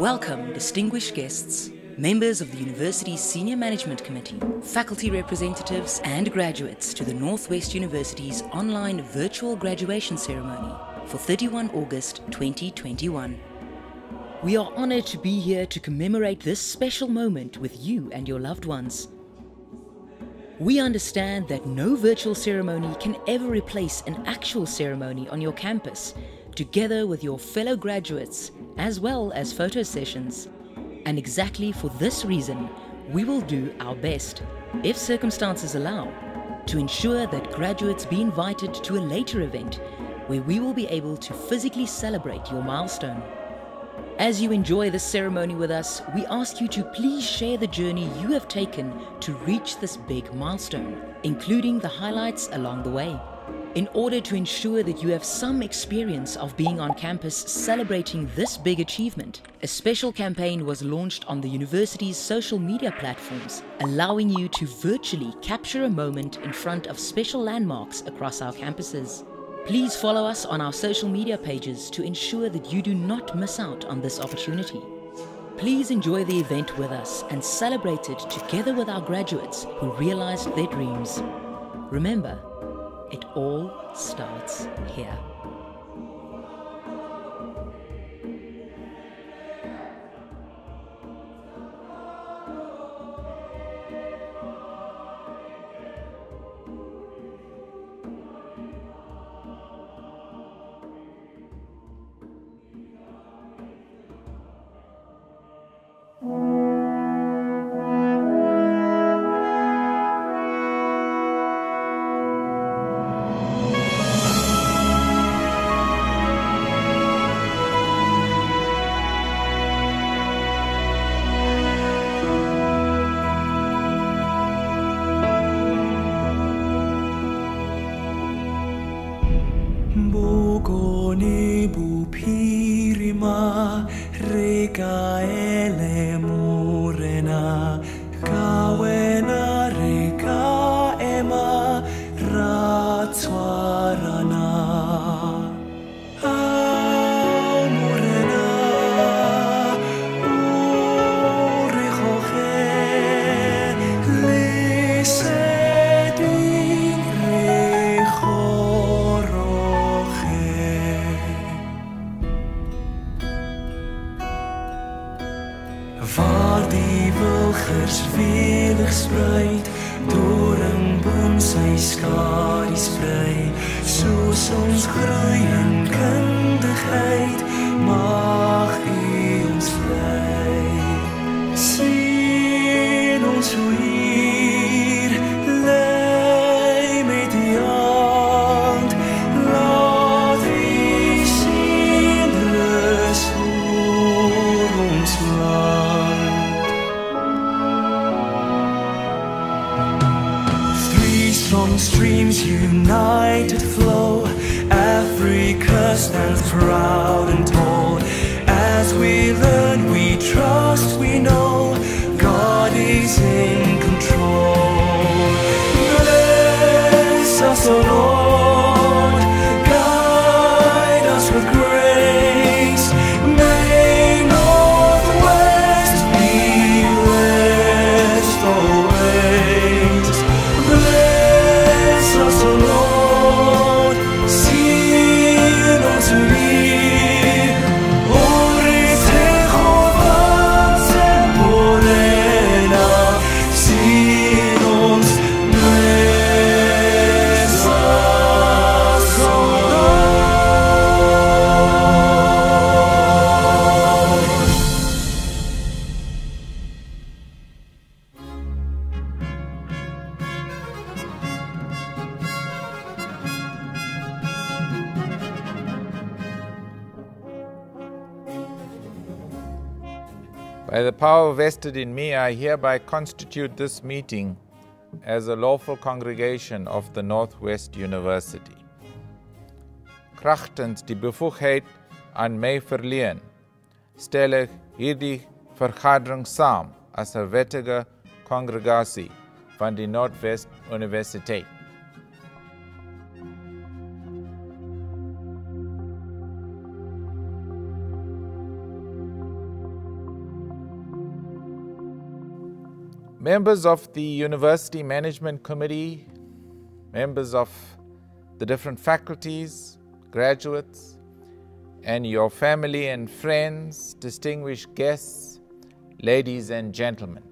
Welcome, distinguished guests, members of the university's Senior Management Committee, faculty representatives, and graduates to the Northwest University's online virtual graduation ceremony for 31 August 2021. We are honored to be here to commemorate this special moment with you and your loved ones. We understand that no virtual ceremony can ever replace an actual ceremony on your campus, together with your fellow graduates, as well as photo sessions. And exactly for this reason, we will do our best, if circumstances allow, to ensure that graduates be invited to a later event where we will be able to physically celebrate your milestone. As you enjoy this ceremony with us, we ask you to please share the journey you have taken to reach this big milestone, including the highlights along the way. In order to ensure that you have some experience of being on campus celebrating this big achievement, a special campaign was launched on the university's social media platforms, allowing you to virtually capture a moment in front of special landmarks across our campuses. Please follow us on our social media pages to ensure that you do not miss out on this opportunity. Please enjoy the event with us and celebrate it together with our graduates who realized their dreams. Remember, it all starts here. Strong streams united flow. Africa stands proud and tall. As we learn, we trust, we know God is in control. Bless us, O Lord. Vested in me, I hereby constitute this meeting as a lawful congregation of the Northwest University. Krachtens die bevoegdheid aan my verleen, stel ek hierdie vergadering saam as 'n wettige kongregasie van die Noordwest Universiteit. Members of the University Management Committee, members of the different faculties, graduates, and your family and friends, distinguished guests, ladies and gentlemen.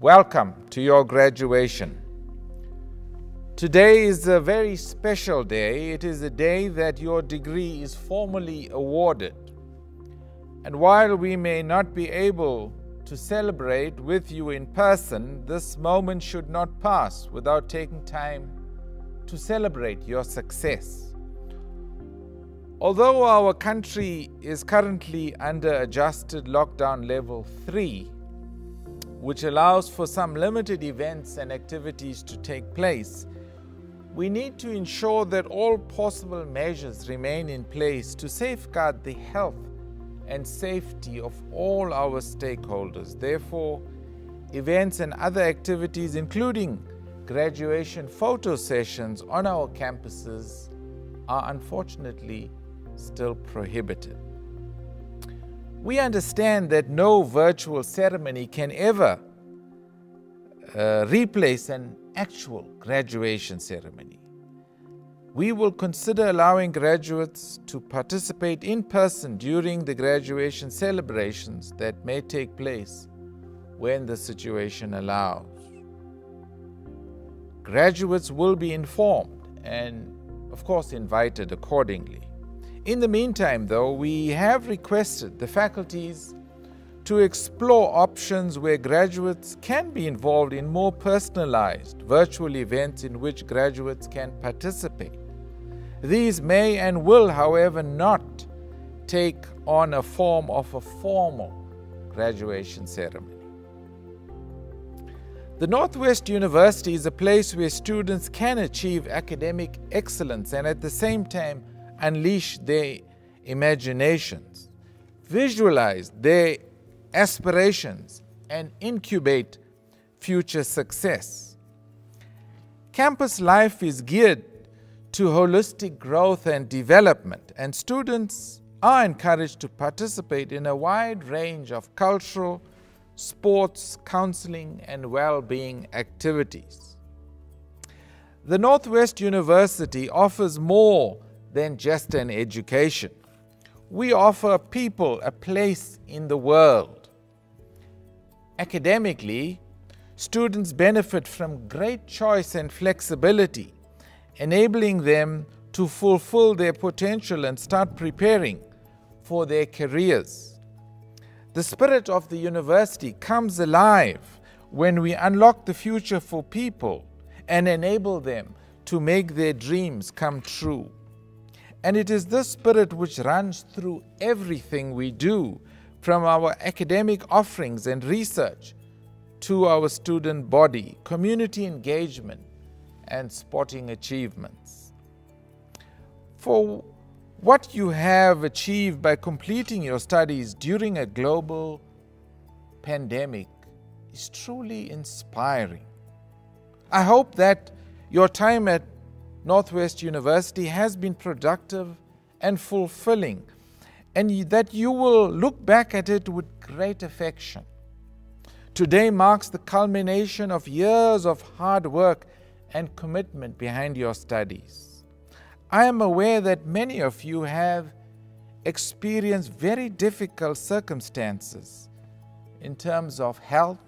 Welcome to your graduation. Today is a very special day. It is a day that your degree is formally awarded. And while we may not be able to celebrate with you in person, this moment should not pass without taking time to celebrate your success. Although our country is currently under adjusted lockdown level 3, which allows for some limited events and activities to take place, we need to ensure that all possible measures remain in place to safeguard the health and safety of all our stakeholders. Therefore, events and other activities, including graduation photo sessions on our campuses, are unfortunately still prohibited. We understand that no virtual ceremony can ever uh, replace an actual graduation ceremony we will consider allowing graduates to participate in person during the graduation celebrations that may take place when the situation allows. Graduates will be informed and, of course, invited accordingly. In the meantime, though, we have requested the faculties to explore options where graduates can be involved in more personalized virtual events in which graduates can participate. These may and will, however, not take on a form of a formal graduation ceremony. The Northwest University is a place where students can achieve academic excellence and at the same time unleash their imaginations, visualize their aspirations, and incubate future success. Campus life is geared to holistic growth and development, and students are encouraged to participate in a wide range of cultural, sports, counseling, and well being activities. The Northwest University offers more than just an education. We offer people a place in the world. Academically, students benefit from great choice and flexibility enabling them to fulfill their potential and start preparing for their careers. The spirit of the university comes alive when we unlock the future for people and enable them to make their dreams come true. And it is this spirit which runs through everything we do, from our academic offerings and research to our student body, community engagement, and sporting achievements. For what you have achieved by completing your studies during a global pandemic is truly inspiring. I hope that your time at Northwest University has been productive and fulfilling, and that you will look back at it with great affection. Today marks the culmination of years of hard work and commitment behind your studies. I am aware that many of you have experienced very difficult circumstances in terms of health,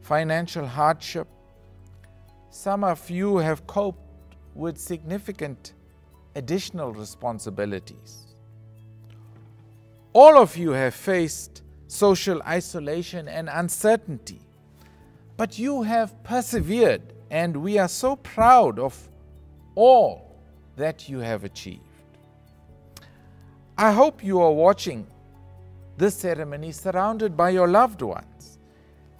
financial hardship. Some of you have coped with significant additional responsibilities. All of you have faced social isolation and uncertainty, but you have persevered and we are so proud of all that you have achieved. I hope you are watching this ceremony surrounded by your loved ones.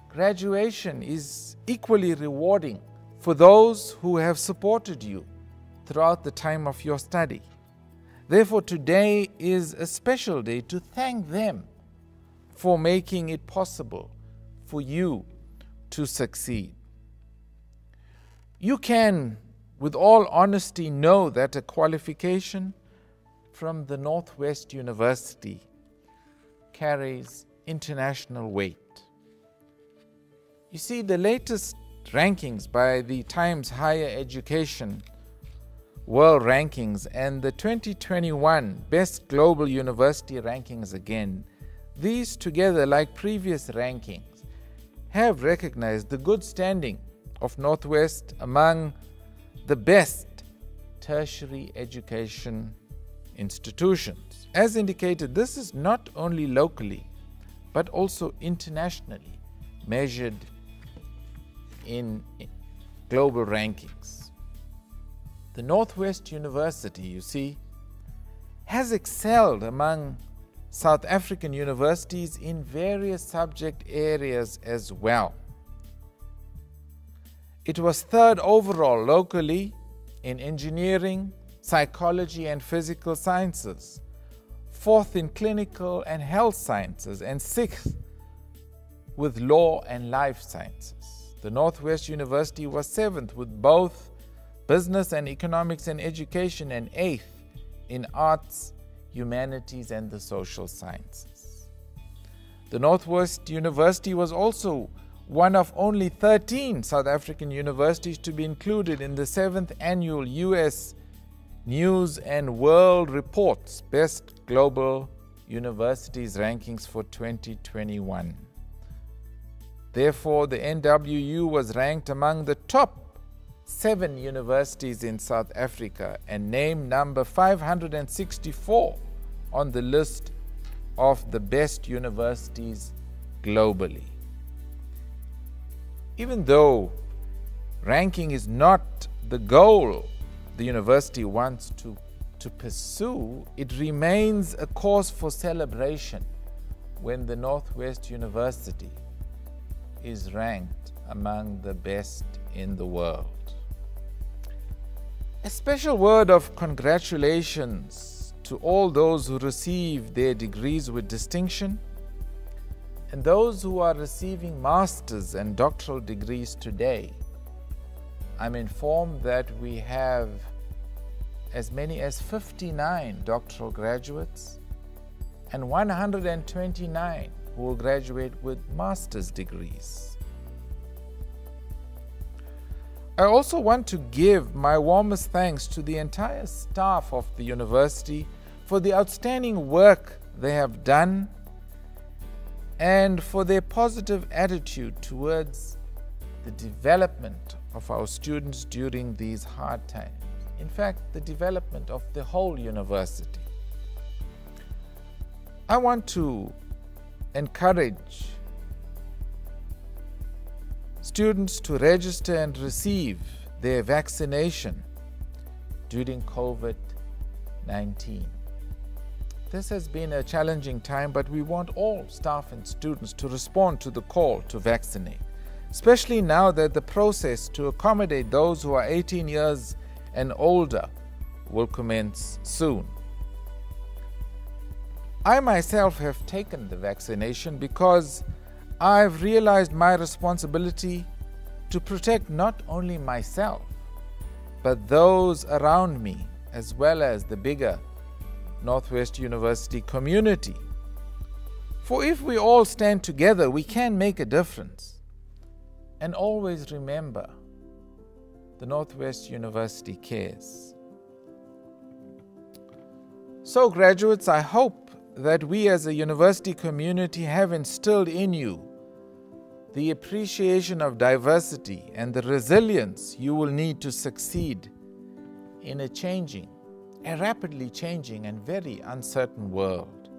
Graduation is equally rewarding for those who have supported you throughout the time of your study. Therefore, today is a special day to thank them for making it possible for you to succeed. You can, with all honesty, know that a qualification from the Northwest University carries international weight. You see, the latest rankings by the Times Higher Education World Rankings and the 2021 Best Global University Rankings again, these together, like previous rankings, have recognized the good standing of Northwest among the best tertiary education institutions. As indicated, this is not only locally but also internationally measured in global rankings. The Northwest University, you see, has excelled among South African universities in various subject areas as well. It was third overall locally in engineering, psychology, and physical sciences, fourth in clinical and health sciences, and sixth with law and life sciences. The Northwest University was seventh with both business and economics and education, and eighth in arts, humanities, and the social sciences. The Northwest University was also one of only 13 South African universities to be included in the seventh annual US News and World Report's Best Global Universities Rankings for 2021. Therefore, the NWU was ranked among the top seven universities in South Africa and named number 564 on the list of the best universities globally even though ranking is not the goal the university wants to, to pursue, it remains a cause for celebration when the Northwest University is ranked among the best in the world. A special word of congratulations to all those who receive their degrees with distinction and those who are receiving master's and doctoral degrees today, I'm informed that we have as many as 59 doctoral graduates and 129 who will graduate with master's degrees. I also want to give my warmest thanks to the entire staff of the university for the outstanding work they have done and for their positive attitude towards the development of our students during these hard times. In fact, the development of the whole university. I want to encourage students to register and receive their vaccination during COVID 19. This has been a challenging time, but we want all staff and students to respond to the call to vaccinate, especially now that the process to accommodate those who are 18 years and older will commence soon. I myself have taken the vaccination because I've realized my responsibility to protect not only myself, but those around me, as well as the bigger Northwest University community. For if we all stand together, we can make a difference. And always remember, the Northwest University cares. So, graduates, I hope that we as a university community have instilled in you the appreciation of diversity and the resilience you will need to succeed in a changing a rapidly changing and very uncertain world.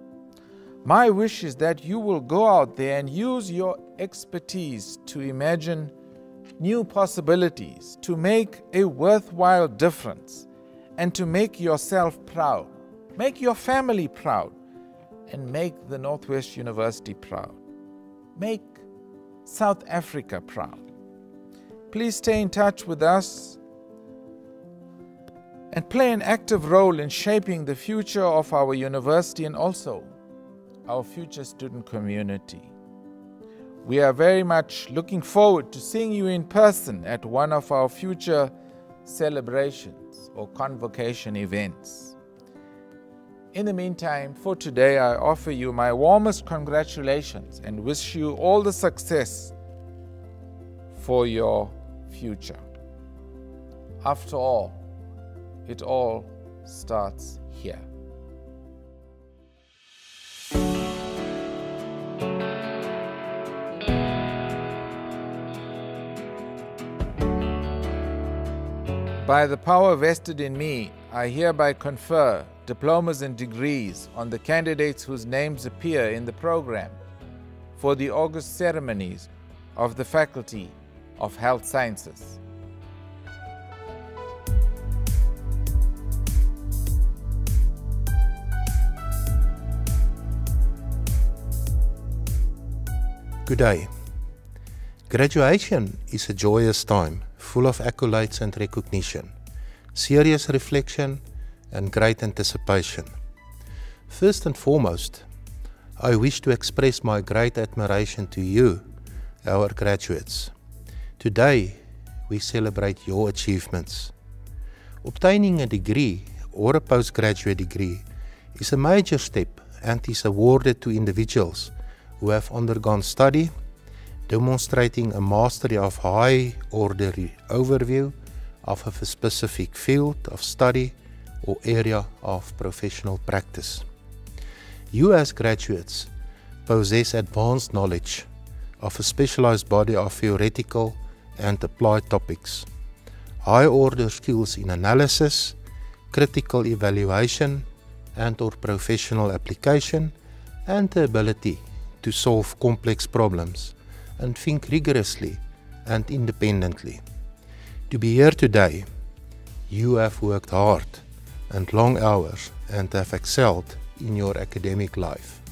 My wish is that you will go out there and use your expertise to imagine new possibilities, to make a worthwhile difference, and to make yourself proud, make your family proud, and make the Northwest University proud. Make South Africa proud. Please stay in touch with us and play an active role in shaping the future of our university and also our future student community. We are very much looking forward to seeing you in person at one of our future celebrations or convocation events. In the meantime, for today, I offer you my warmest congratulations and wish you all the success for your future. After all, it all starts here. By the power vested in me, I hereby confer diplomas and degrees on the candidates whose names appear in the program for the August ceremonies of the Faculty of Health Sciences. Good day. Graduation is a joyous time, full of accolades and recognition, serious reflection, and great anticipation. First and foremost, I wish to express my great admiration to you, our graduates. Today, we celebrate your achievements. Obtaining a degree or a postgraduate degree is a major step and is awarded to individuals who have undergone study, demonstrating a mastery of high order overview of a specific field of study or area of professional practice. As graduates possess advanced knowledge of a specialized body of theoretical and applied topics, high order skills in analysis, critical evaluation and or professional application and the ability to solve complex problems and think rigorously and independently. To be here today, you have worked hard and long hours and have excelled in your academic life.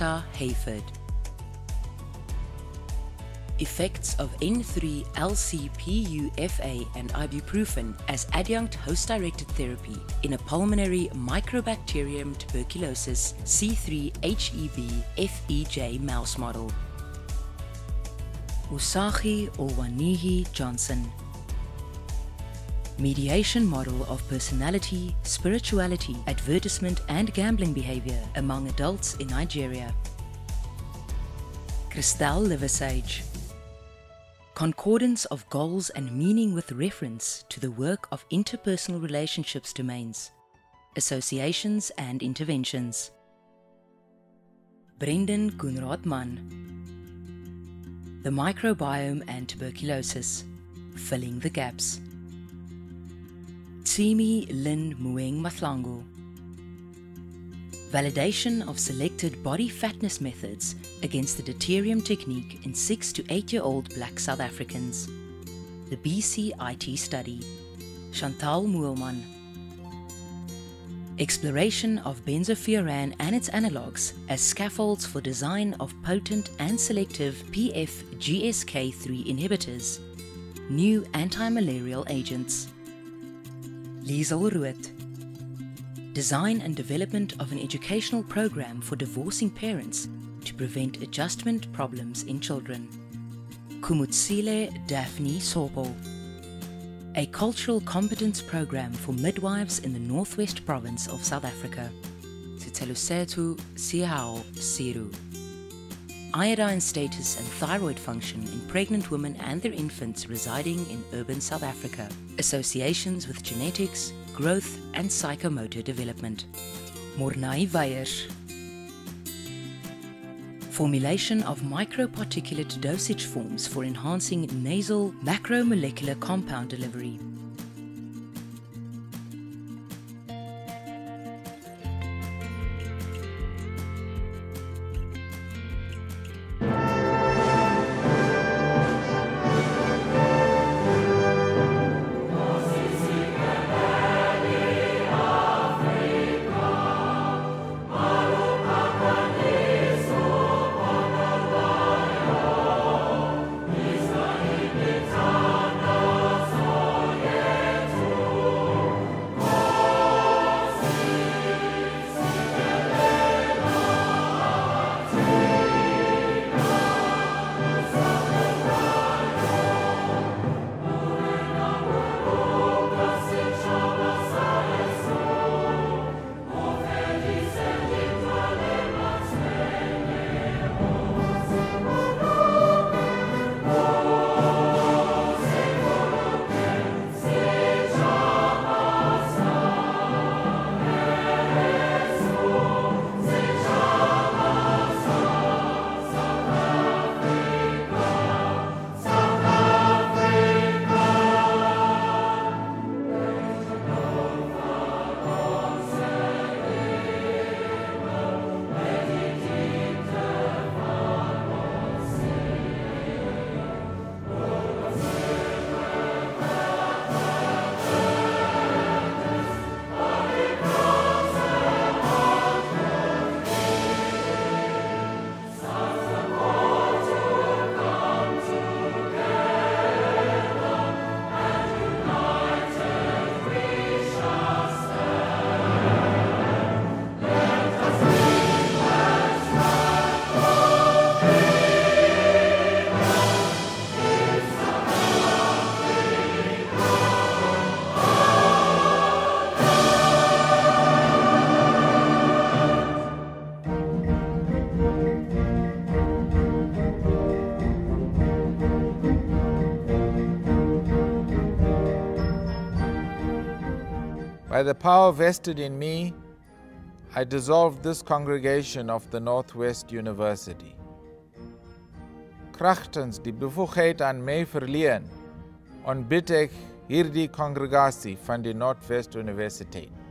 Hayford. Effects of N3-LCPUFA and ibuprofen as adjunct host-directed therapy in a pulmonary Mycobacterium tuberculosis C3HEB FEJ mouse model. Usagi Owanihi Johnson. Mediation model of personality, spirituality, advertisement, and gambling behavior among adults in Nigeria. Christelle Liversage. Concordance of goals and meaning with reference to the work of interpersonal relationships domains, associations, and interventions. Brendan Gunradman The microbiome and tuberculosis, filling the gaps. Tsimi Lin Mueng Mathlangu. Validation of selected body fatness methods against the deuterium technique in 6 to 8 year old black South Africans. The BCIT study. Chantal Moelman. Exploration of benzofuran and its analogues as scaffolds for design of potent and selective PF-GSK3 inhibitors. New anti-malarial agents. Liesel Root. Design and development of an educational program for divorcing parents to prevent adjustment problems in children. Kumutsile Daphne Sopo. A cultural competence program for midwives in the Northwest Province of South Africa. Titelusetu Sihao Siru. Iodine status and thyroid function in pregnant women and their infants residing in urban South Africa. Associations with genetics, growth, and psychomotor development. Mornai Weyers. formulation of microparticulate dosage forms for enhancing nasal macromolecular compound delivery. The power vested in me, I dissolved this congregation of the Northwest University. Krachtens die bevoegdheid aan my verleen, ontbied ek hierdie kongregasie van die Northwest Universiteit.